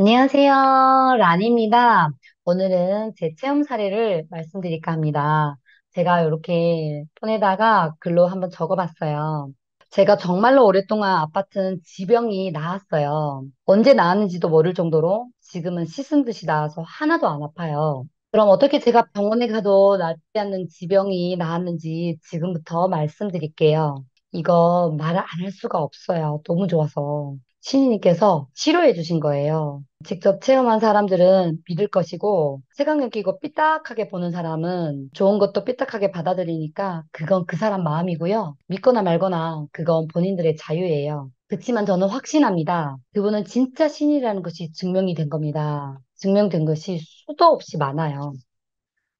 안녕하세요. 란입니다. 오늘은 제 체험 사례를 말씀드릴까 합니다. 제가 이렇게 폰에다가 글로 한번 적어봤어요. 제가 정말로 오랫동안 아팠던 지병이 나았어요. 언제 나았는지도 모를 정도로 지금은 씻은 듯이 나아서 하나도 안 아파요. 그럼 어떻게 제가 병원에 가도 낫지 않는 지병이 나았는지 지금부터 말씀드릴게요. 이거 말을 안 할 수가 없어요. 너무 좋아서. 신이님께서 치료해 주신 거예요. 직접 체험한 사람들은 믿을 것이고, 색안경 끼고 삐딱하게 보는 사람은 좋은 것도 삐딱하게 받아들이니까 그건 그 사람 마음이고요. 믿거나 말거나 그건 본인들의 자유예요. 그렇지만 저는 확신합니다. 그분은 진짜 신이라는 것이 증명이 된 겁니다. 증명된 것이 수도 없이 많아요.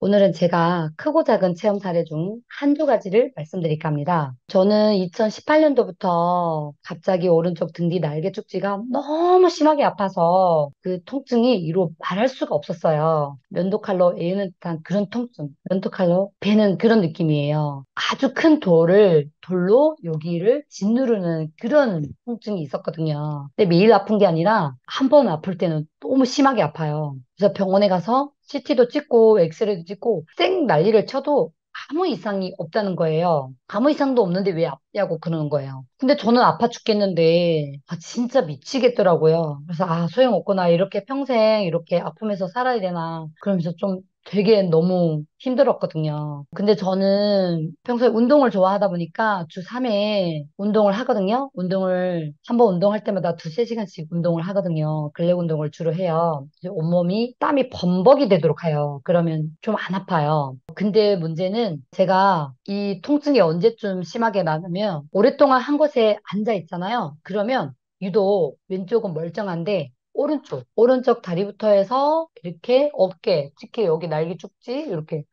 오늘은 제가 크고 작은 체험 사례 중 한두 가지를 말씀드릴까 합니다. 저는 2018년도부터 갑자기 오른쪽 등 뒤 날개 축지가 너무 심하게 아파서 그 통증이 이로 말할 수가 없었어요. 면도칼로 에우는 듯한 그런 통증, 면도칼로 베는 그런 느낌이에요. 아주 큰 돌을 돌로 여기를 짓누르는 그런 통증이 있었거든요. 근데 매일 아픈 게 아니라 한 번 아플 때는 너무 심하게 아파요. 그래서 병원에 가서 CT도 찍고 엑스레이도 찍고 쌩 난리를 쳐도 아무 이상이 없다는 거예요. 아무 이상도 없는데 왜 아프냐고 그러는 거예요. 근데 저는 아파 죽겠는데 아 진짜 미치겠더라고요. 그래서 아 소용없구나 이렇게 평생 이렇게 아프면서 살아야 되나 그러면서 좀 되게 너무 힘들었거든요. 근데 저는 평소에 운동을 좋아하다 보니까 주 3회 운동을 하거든요. 운동을, 한 번 운동할 때마다 두세 시간씩 운동을 하거든요. 근력 운동을 주로 해요. 온몸이 땀이 범벅이 되도록 해요. 그러면 좀 안 아파요. 근데 문제는 제가 이 통증이 언제쯤 심하게 나면 오랫동안 한 곳에 앉아 있잖아요. 그러면 유독 왼쪽은 멀쩡한데 오른쪽, 오른쪽 다리부터 해서 이렇게 어깨, 특히 여기 날개 축지 이렇게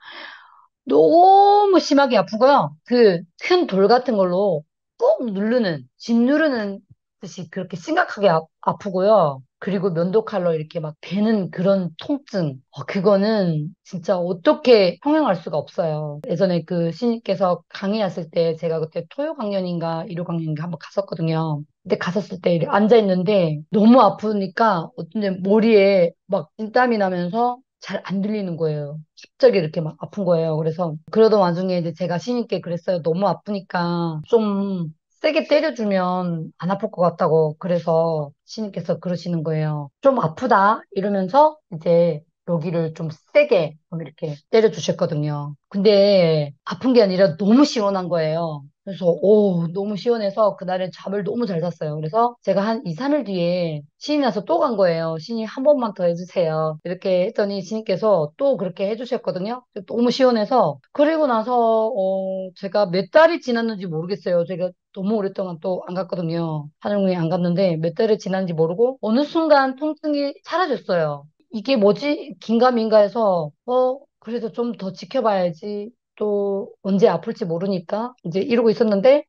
너무 심하게 아프고요. 그 큰 돌 같은 걸로 꾹 누르는, 짓누르는 듯이 그렇게 심각하게 아, 아프고요. 그리고 면도칼로 이렇게 막 베는 그런 통증. 어, 그거는 진짜 어떻게 형용할 수가 없어요. 예전에 그 신님께서 강의하실 때 제가 그때 토요 강연인가 일요 강연인가 한번 갔었거든요. 그때 갔었을 때 앉아있는데 너무 아프니까 어떤 데 머리에 막 찐땀이 나면서 잘 안 들리는 거예요. 갑자기 이렇게 막 아픈 거예요. 그래서 그러던 와중에 이제 제가 신님께 그랬어요. 너무 아프니까 좀 세게 때려주면 안 아플 것 같다고. 그래서 신님께서 그러시는 거예요. 좀 아프다 이러면서 이제 여기를 좀 세게 좀 이렇게 때려주셨거든요. 근데 아픈 게 아니라 너무 시원한 거예요. 그래서 오 너무 시원해서 그날은 잠을 너무 잘 잤어요. 그래서 제가 한 2, 3일 뒤에 신이 나서 또 간 거예요. 신이 한 번만 더 해주세요. 이렇게 했더니 신님께서 또 그렇게 해주셨거든요. 너무 시원해서 그리고 나서 어 제가 몇 달이 지났는지 모르겠어요. 제가 너무 오랫동안 또 안 갔거든요. 하늘궁에 안 갔는데 몇 달이 지났는지 모르고 어느 순간 통증이 사라졌어요. 이게 뭐지? 긴가민가 해서 어 그래도 좀더 지켜봐야지. 또 언제 아플지 모르니까 이제 이러고 있었는데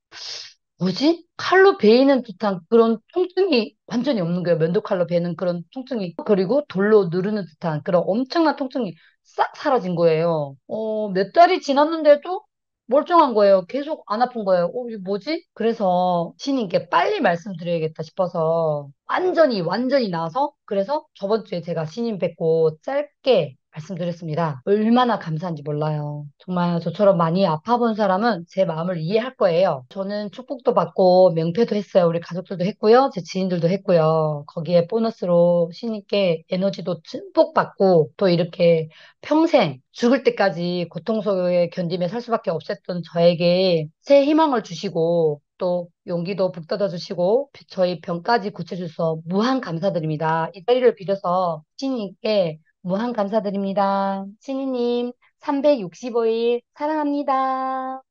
뭐지? 칼로 베이는 듯한 그런 통증이 완전히 없는 거예요. 면도칼로 베는 그런 통증이. 그리고 돌로 누르는 듯한 그런 엄청난 통증이 싹 사라진 거예요. 어, 몇 달이 지났는데도 멀쩡한 거예요. 계속 안 아픈 거예요. 어, 이게 뭐지? 그래서 신님께 빨리 말씀드려야겠다 싶어서 완전히, 완전히 나아서 그래서 저번 주에 제가 신님 뵙고 짧게 말씀드렸습니다. 얼마나 감사한지 몰라요. 정말 저처럼 많이 아파 본 사람은 제 마음을 이해할 거예요. 저는 축복도 받고 명패도 했어요. 우리 가족들도 했고요. 제 지인들도 했고요. 거기에 보너스로 신님께 에너지도 듬뿍 받고 또 이렇게 평생 죽을 때까지 고통 속에 견디며 살 수밖에 없었던 저에게 새 희망을 주시고 또 용기도 북돋아 주시고 저희 병까지 고쳐주셔서 무한 감사드립니다. 이 자리를 빌어서 신님께 무한 감사드립니다. 신이님, 365일 사랑합니다.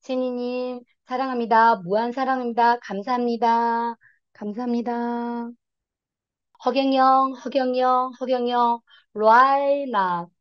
신이님, 사랑합니다. 무한 사랑합니다. 감사합니다. 감사합니다. 허경영, 허경영, 허경영, now.